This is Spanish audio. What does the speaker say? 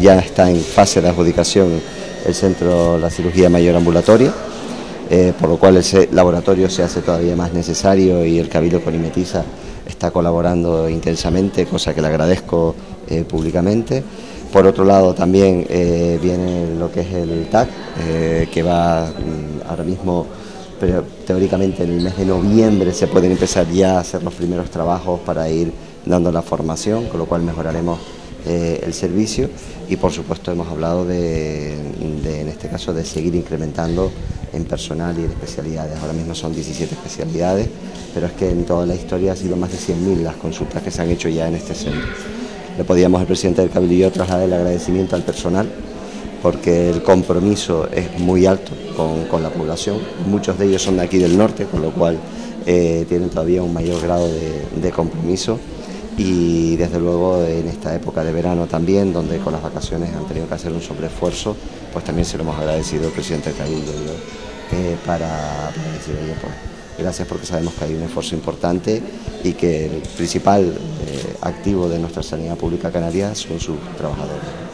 Ya está en fase de adjudicación el centro de la cirugía mayor ambulatoria, eh, por lo cual el laboratorio se hace todavía más necesario y el Cabildo Conimetiza está colaborando intensamente, cosa que le agradezco eh, públicamente. Por otro lado también eh, viene lo que es el TAC, que va mm, ahora mismo, pero teóricamente en el mes de noviembre se pueden empezar ya a hacer los primeros trabajos para ir dando la formación, con lo cual mejoraremos eh, el servicio y por supuesto hemos hablado de, en este caso de seguir incrementando en personal y en especialidades. Ahora mismo son 17 especialidades, pero es que en toda la historia ha sido más de 100.000 las consultas que se han hecho ya en este centro. Le podíamos al presidente del Cabildo y yo trasladar el agradecimiento al personal porque el compromiso es muy alto con, la población. Muchos de ellos son de aquí del norte, con lo cual eh, tienen todavía un mayor grado de compromiso y desde luego en esta época de verano también, donde con las vacaciones han tenido que hacer un sobreesfuerzo, pues también se lo hemos agradecido al presidente Cabildo eh, para, decir, oye, pues gracias porque sabemos que hay un esfuerzo importante y que el principal eh, activo de nuestra sanidad pública canaria son sus trabajadores.